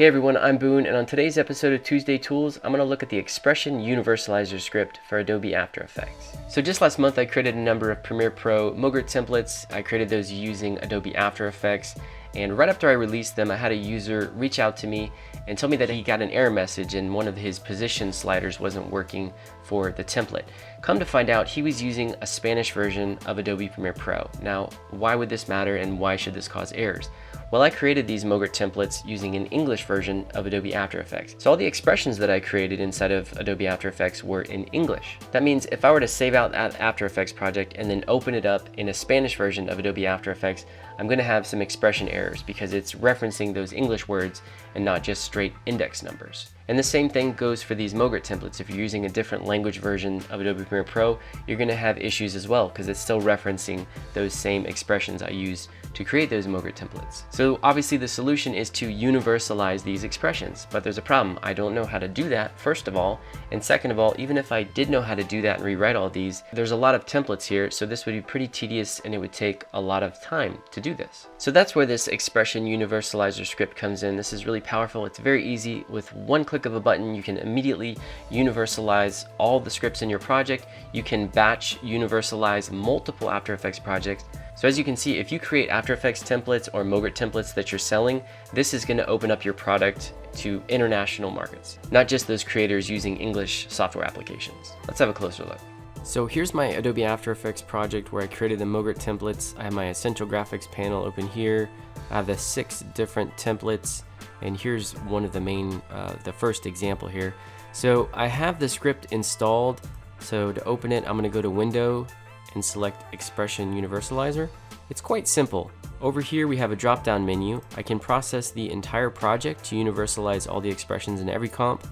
Hey everyone, I'm Boone, and on today's episode of Tuesday Tools, I'm going to look at the Expression Universalizer script for Adobe After Effects. So just last month I created a number of Premiere Pro MOGRT templates. I created those using Adobe After Effects, and right after I released them, I had a user reach out to me and tell me that he got an error message and one of his position sliders wasn't working for the template. Come to find out, he was using a Spanish version of Adobe Premiere Pro. Now, why would this matter and why should this cause errors? Well, I created these MOGRT templates using an English version of Adobe After Effects. So all the expressions that I created inside of Adobe After Effects were in English. That means if I were to save out that After Effects project and then open it up in a Spanish version of Adobe After Effects, I'm going to have some expression errors because it's referencing those English words and not just straight index numbers. And the same thing goes for these MOGRT templates. If you're using a different language version of Adobe Premiere Pro, you're going to have issues as well because it's still referencing those same expressions I used to create those MOGRT templates. So obviously the solution is to universalize these expressions, but there's a problem. I don't know how to do that, first of all, and second of all, even if I did know how to do that and rewrite all these, there's a lot of templates here, so this would be pretty tedious and it would take a lot of time to do this. So that's where this expression universalizer script comes in. This is really powerful. It's very easy. With one click of a button, you can immediately universalize all the scripts in your project. You can batch universalize multiple After Effects projects so as you can see, if you create After Effects templates or MOGRT templates that you're selling, this is gonna open up your product to international markets, not just those creators using English software applications. Let's have a closer look. So here's my Adobe After Effects project where I created the MOGRT templates. I have my Essential Graphics panel open here. I have the six different templates, and here's one of the main, uh, the first example here. So I have the script installed. So to open it, I'm gonna go to Window, and select Expression Universalizer. It's quite simple. Over here we have a drop-down menu. I can process the entire project to universalize all the expressions in every comp.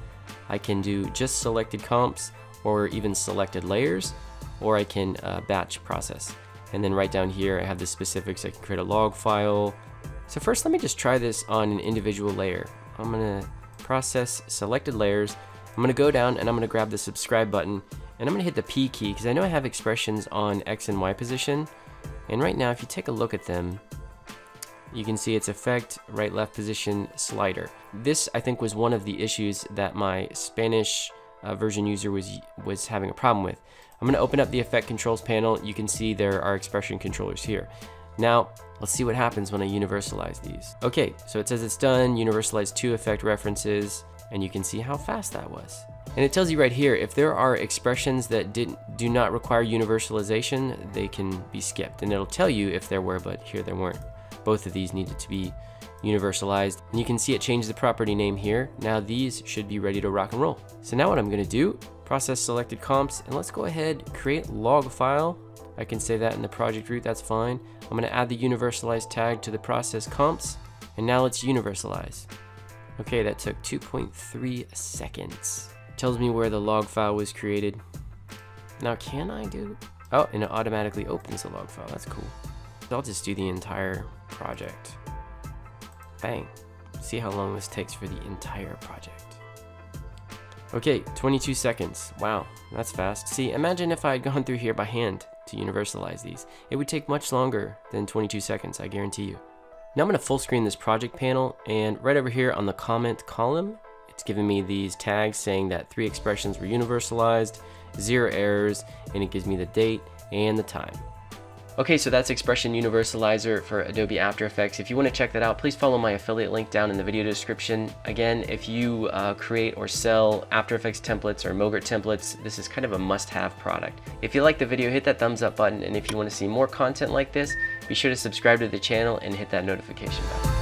I can do just selected comps or even selected layers, or I can uh, batch process. And then right down here I have the specifics. I can create a log file. So first let me just try this on an individual layer. I'm gonna process selected layers. I'm gonna go down and I'm gonna grab the subscribe button and I'm gonna hit the P key because I know I have expressions on X and Y position. And right now, if you take a look at them, you can see its effect, right left position slider. This I think was one of the issues that my Spanish uh, version user was, was having a problem with. I'm gonna open up the effect controls panel. You can see there are expression controllers here. Now, let's see what happens when I universalize these. Okay, so it says it's done, universalize two effect references, and you can see how fast that was. And it tells you right here, if there are expressions that didn't, do not require universalization, they can be skipped. And it'll tell you if there were, but here there weren't. Both of these needed to be universalized. And you can see it changed the property name here. Now these should be ready to rock and roll. So now what I'm gonna do, process selected comps, and let's go ahead, create log file. I can say that in the project root, that's fine. I'm gonna add the universalize tag to the process comps, and now let's universalize. Okay, that took 2.3 seconds tells me where the log file was created. Now, can I do? Oh, and it automatically opens the log file. That's cool. I'll just do the entire project. Bang. See how long this takes for the entire project. Okay, 22 seconds. Wow, that's fast. See, imagine if I had gone through here by hand to universalize these. It would take much longer than 22 seconds, I guarantee you. Now I'm going to full screen this project panel, and right over here on the comment column, it's giving me these tags saying that three expressions were universalized, zero errors, and it gives me the date and the time. Okay, so that's Expression Universalizer for Adobe After Effects. If you want to check that out, please follow my affiliate link down in the video description. Again, if you uh, create or sell After Effects templates or MOGRT templates, this is kind of a must-have product. If you like the video, hit that thumbs up button, and if you want to see more content like this, be sure to subscribe to the channel and hit that notification bell.